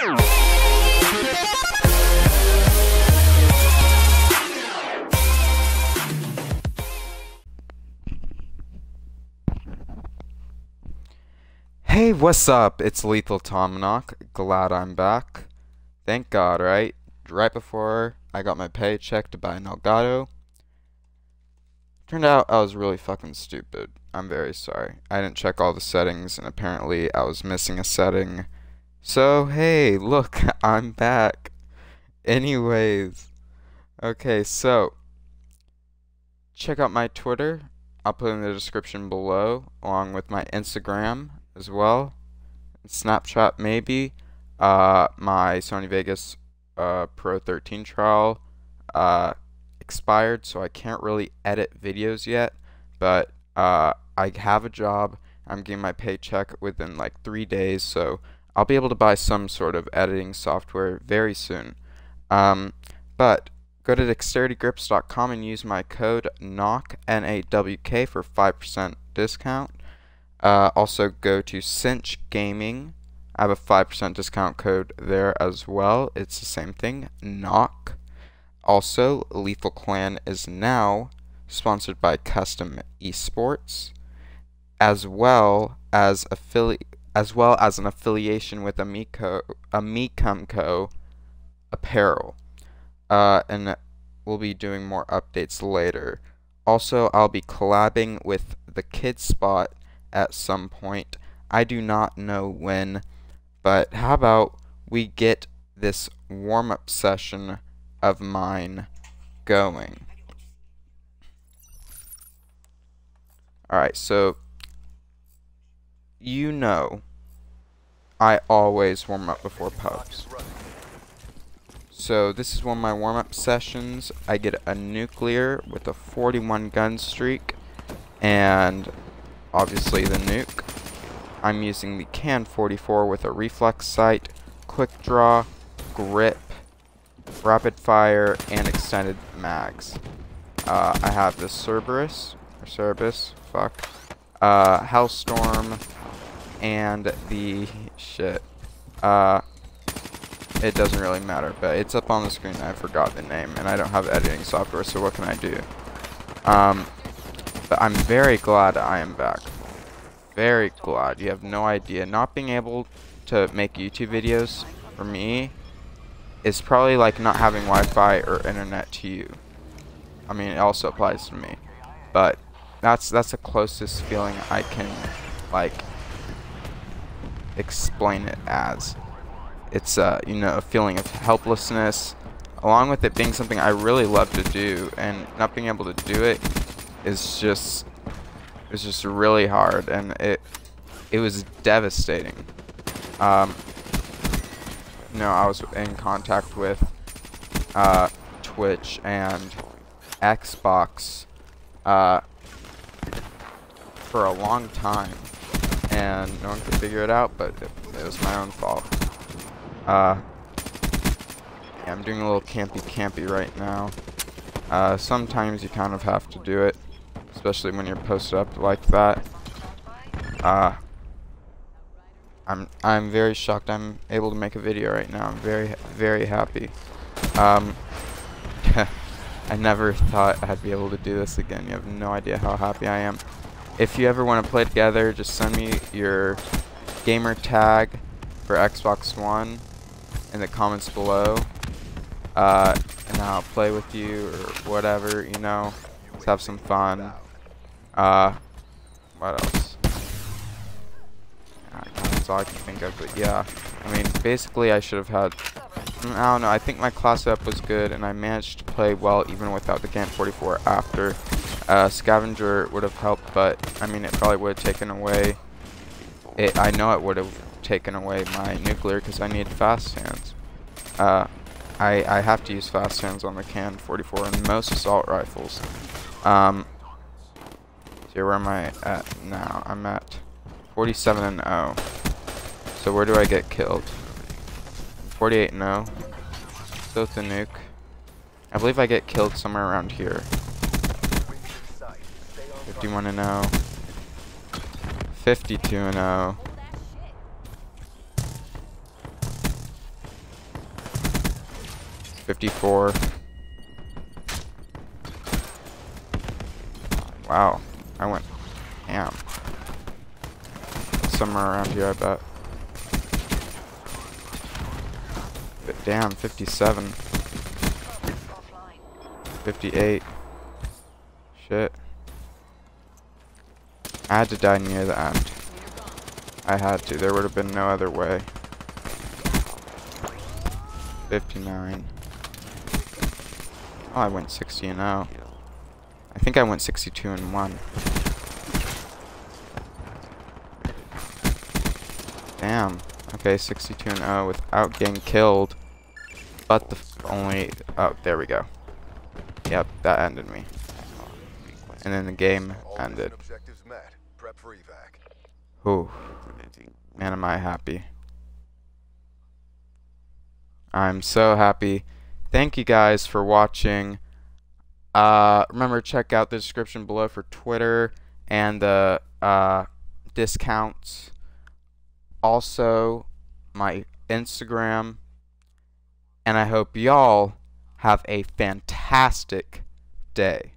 Hey, what's up? It's Lethal Tomonawk. Glad I'm back. Thank God, right? Right before I got my paycheck to buy an Elgato. Turned out I was really fucking stupid. I'm very sorry. I didn't check all the settings, and apparently I was missing a setting. So, hey, look, I'm back. Anyways. Okay, so. Check out my Twitter. I'll put in the description below, along with my Instagram as well. Snapchat maybe. Uh, my Sony Vegas uh, Pro 13 trial uh, expired, so I can't really edit videos yet. But uh, I have a job. I'm getting my paycheck within like three days, so I'll be able to buy some sort of editing software very soon. Um, but go to dexteritygrips.com and use my code NAWK, N-A-W-K, for 5% discount. Uh, also go to Cinch Gaming. I have a 5% discount code there as well. It's the same thing, NAWK. Also, Lethal Clan is now sponsored by Custom Esports, as well as affili- as well as an affiliation with Amico Amicumco Apparel. Uh, and we'll be doing more updates later. Also, I'll be collabing with the Kid Spot at some point. I do not know when, but how about we get this warm up session of mine going? Alright, so you know I always warm up before pubs. So this is one of my warm-up sessions. I get a nuclear with a 41 gun streak and obviously the nuke. I'm using the KN-44 with a reflex sight, quick draw, grip, rapid fire, and extended mags. Uh, I have the Cerberus, or Cerberus, fuck, uh, Hellstorm, and the, shit, uh, it doesn't really matter, but it's up on the screen, I forgot the name, and I don't have editing software, so what can I do? Um, but I'm very glad I am back. Very glad. You have no idea. Not being able to make YouTube videos, for me, is probably like not having Wi-Fi or internet to you. I mean, it also applies to me. But that's that's the closest feeling I can like explain it as. It's uh, you know, a feeling of helplessness along with it being something I really love to do and not being able to do it is just it's just really hard and it it was devastating um you know I was in contact with uh Twitch and Xbox uh for a long time and no one could figure it out but it, it was my own fault uh yeah, I'm doing a little campy campy right now uh, sometimes you kind of have to do it especially when you're posted up like that. Uh, I'm I'm very shocked I'm able to make a video right now. I'm very very happy. Um, I never thought I'd be able to do this again. You have no idea how happy I am. If you ever want to play together, just send me your gamer tag for Xbox One in the comments below. Uh, and I'll play with you or whatever, you know. Let's have some fun. Uh, what else? that's all I can think of, but yeah. I mean, basically I should have had, mm, I don't know, I think my class up was good, and I managed to play well even without the KN-44 after. Uh, Scavenger would have helped, but, I mean, it probably would have taken away, it, I know it would have taken away my nuclear, because I need fast hands. Uh, I, I have to use fast hands on the KN-44 and most assault rifles. Um, so where am I at now? I'm at 47 and 0. So where do I get killed? 48 and 0. Still with the nuke. I believe I get killed somewhere around here. 51 and 0. 52 and 0. 54. Wow, I went ham. Somewhere around here, I bet. But damn, 57. 58. Shit. I had to die near the end. I had to. There would have been no other way. 59. Oh, I went 60 and 0. I think I went 62 and 1. Damn. Okay, 62 and 0 without getting killed. But the only... Oh, there we go. Yep, that ended me. And then the game ended. Ooh. Man, am I happy. I'm so happy. Thank you guys for watching. Uh, remember, check out the description below for Twitter and the uh, discounts. Also, my Instagram. And I hope y'all have a fantastic day.